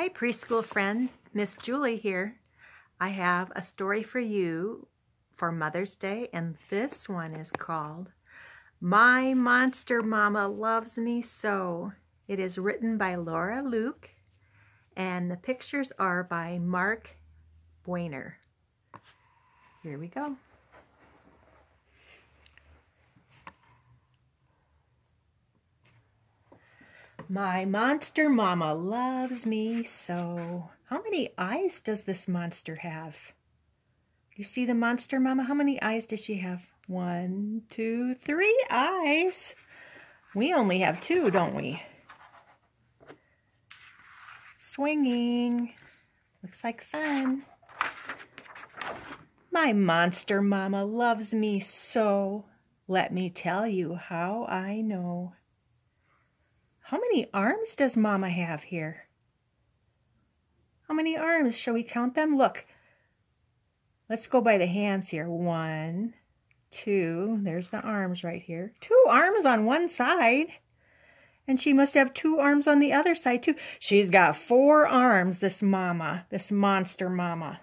Hi, preschool friend. Miss Julie here. I have a story for you for Mother's Day, and this one is called My Monster Mama Loves Me So. It is written by Laura Leuck, and the pictures are by Mark Buehner. Here we go. My monster mama loves me so. How many eyes does this monster have? You see the monster mama? How many eyes does she have? One, two, three eyes. We only have two, don't we? Swinging. Looks like fun. My monster mama loves me so. Let me tell you how I know. How many arms does Mama have here? How many arms? Shall we count them? Look. Let's go by the hands here. One, two. There's the arms right here. Two arms on one side. And she must have two arms on the other side, too. She's got four arms, this mama, this monster mama.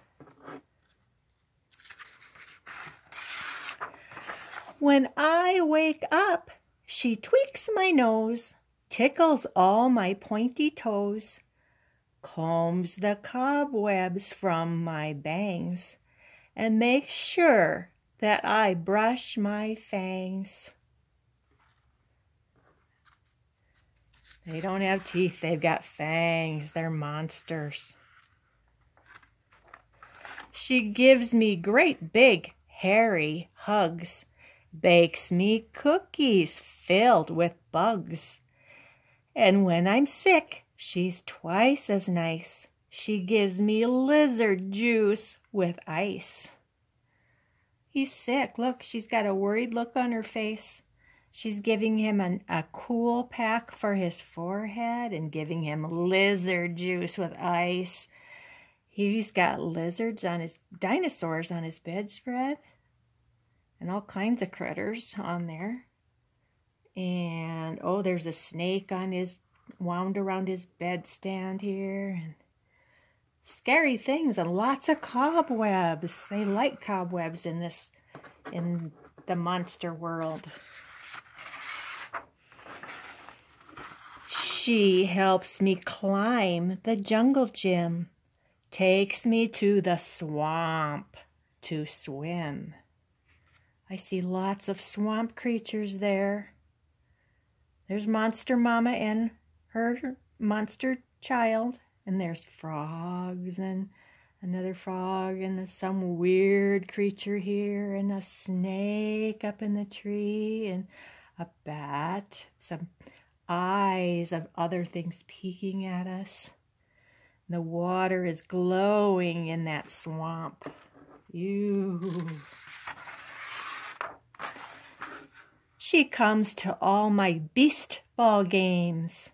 When I wake up, she tweaks my nose tickles all my pointy toes, combs the cobwebs from my bangs, and makes sure that I brush my fangs. They don't have teeth, they've got fangs. They're monsters. She gives me great big hairy hugs, bakes me cookies filled with bugs and when I'm sick, she's twice as nice. She gives me lizard juice with ice. He's sick. Look, she's got a worried look on her face. She's giving him an, a cool pack for his forehead and giving him lizard juice with ice. He's got lizards on his, dinosaurs on his bedspread and all kinds of critters on there. And oh, there's a snake on his wound around his bedstand here. And scary things and lots of cobwebs. They like cobwebs in this in the monster world. She helps me climb the jungle gym, takes me to the swamp to swim. I see lots of swamp creatures there. There's Monster Mama and her monster child. And there's frogs and another frog and some weird creature here and a snake up in the tree and a bat, some eyes of other things peeking at us. The water is glowing in that swamp. Ew. She comes to all my beast ball games.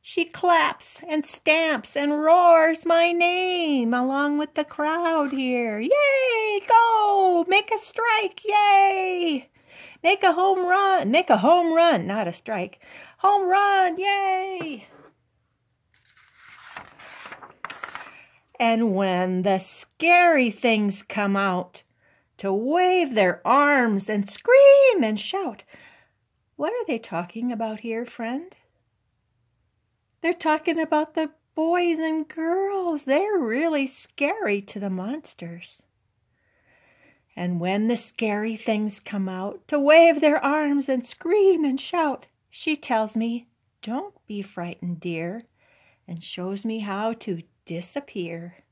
She claps and stamps and roars my name along with the crowd here. Yay! Go! Make a strike! Yay! Make a home run! Make a home run, not a strike. Home run! Yay! And when the scary things come out, to wave their arms and scream and shout. What are they talking about here, friend? They're talking about the boys and girls. They're really scary to the monsters. And when the scary things come out to wave their arms and scream and shout, she tells me, Don't be frightened, dear, and shows me how to disappear.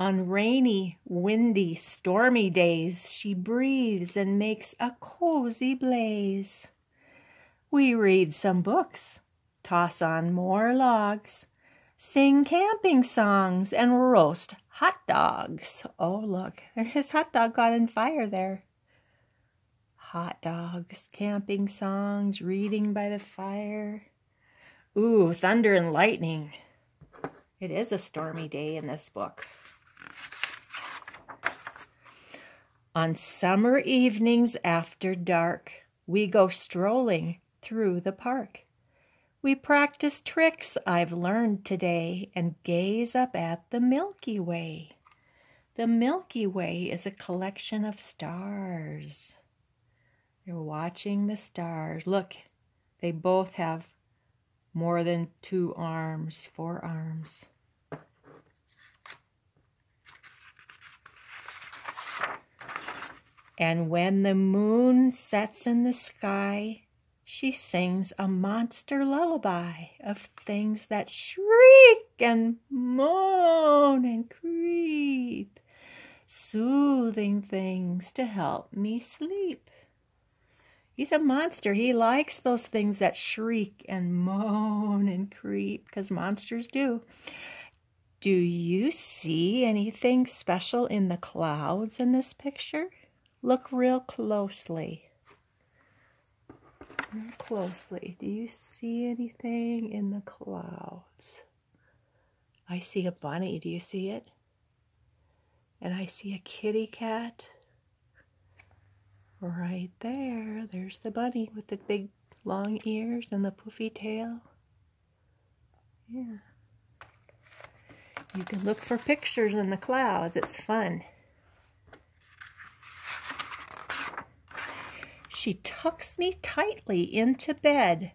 On rainy, windy, stormy days, she breathes and makes a cozy blaze. We read some books, toss on more logs, sing camping songs, and roast hot dogs. Oh, look, his hot dog got on fire there. Hot dogs, camping songs, reading by the fire. Ooh, thunder and lightning. It is a stormy day in this book. On summer evenings after dark, we go strolling through the park. We practice tricks I've learned today and gaze up at the Milky Way. The Milky Way is a collection of stars. They're watching the stars. Look, they both have more than two arms, four arms. And when the moon sets in the sky, she sings a monster lullaby of things that shriek and moan and creep, soothing things to help me sleep. He's a monster. He likes those things that shriek and moan and creep, because monsters do. Do you see anything special in the clouds in this picture? Look real closely. Real closely. Do you see anything in the clouds? I see a bunny. Do you see it? And I see a kitty cat. Right there. There's the bunny with the big long ears and the poofy tail. Yeah. You can look for pictures in the clouds. It's fun. She tucks me tightly into bed,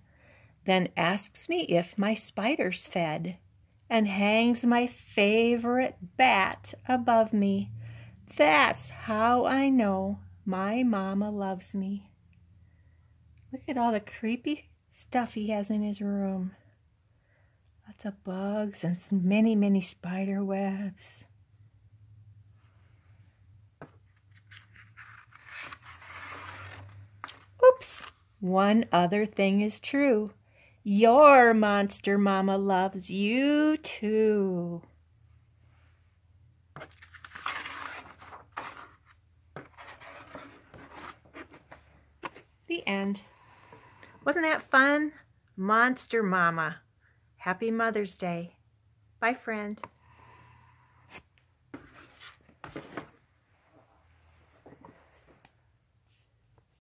then asks me if my spider's fed, and hangs my favorite bat above me. That's how I know my mama loves me. Look at all the creepy stuff he has in his room. Lots of bugs and many, many spider webs. Oops, one other thing is true. Your monster mama loves you too. The end. Wasn't that fun? Monster Mama. Happy Mother's Day. Bye, friend.